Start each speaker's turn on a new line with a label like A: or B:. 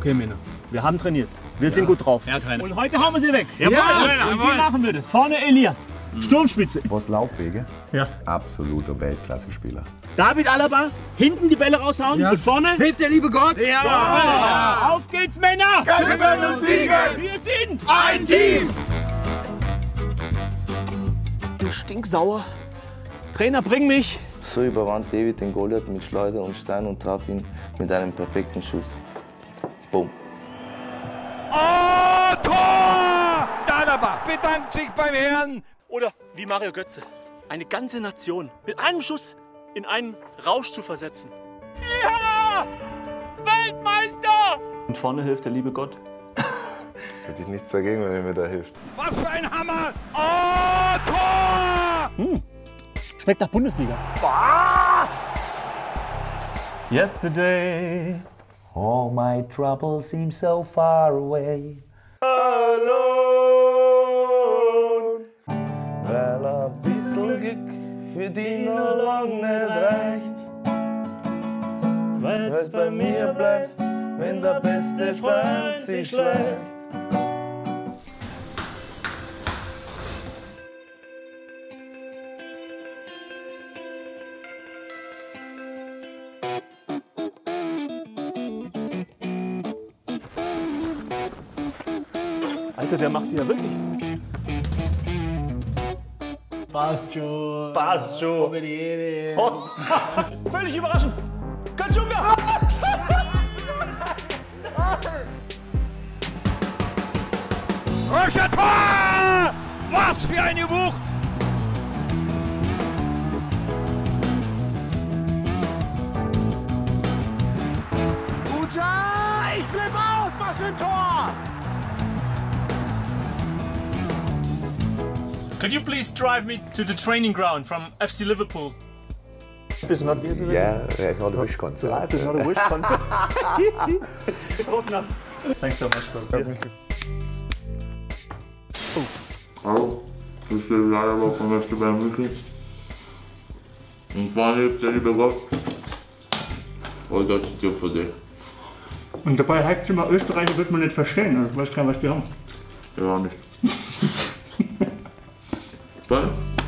A: Okay, Männer. Wir haben trainiert. Wir sind gut drauf.
B: Ja, Trainer.
A: Und heute hauen wir sie weg.
B: Jawohl, Trainer,
A: Und wie machen wir das? Vorne Elias. Sturmspitze.
C: Was Laufwege?
A: Ja.
C: Absoluter Weltklasse-Spieler.
A: David Alaba. Hinten die Bälle raushauen. Und vorne.
D: Hilft der liebe Gott?
A: Ja. Auf geht's, Männer.
D: Kämpfen und siegen!
A: Wir sind
D: Ein Team!
A: stinksauer. Trainer, bring mich.
E: So überwand David den Goliath mit Schleuder und Stein und traf ihn mit einem perfekten Schuss. Boom.
B: Oh, Tor! Dalaba bedankt sich beim Herrn.
A: Oder wie Mario Götze. Eine ganze Nation mit einem Schuss in einen Rausch zu versetzen. Ja! Weltmeister! Und vorne hilft der liebe Gott.
C: Hätte ich nichts dagegen, wenn er mir da hilft.
B: Was für ein Hammer! Oh, Tor!
A: Schmeckt nach Bundesliga. Yesterday.
F: All my troubles seem so far away.
C: Alone.
E: Wel Glück, für die verdienen lang nicht reicht. Was bei mir bleibt, wenn der beste Freund sich schlecht.
A: Alter, der macht die ja wirklich.
D: Passt schon.
A: Passt schon. Oh. Völlig überraschend. Katschunga!
B: Röscher Tor! Was für eine Wucht!
D: Uja, ich flipp aus. Was für ein Tor!
A: Could you please drive me to the training ground from FC Liverpool? Ist not easy.
C: Yeah, it's not a wish concert.
A: Life is not a wish concert. Getroffen hab. Thanks so much, bro.
E: Hallo, ich bin Laderbau von FC Bayern München. Und vorne hilft der liebe Gott. Oh, das ist dir für dich.
A: Und dabei heißt es immer, Österreicher wird man nicht verstehen. Also, ich weiß gar nicht, was die haben.
E: Ja, auch nicht. What?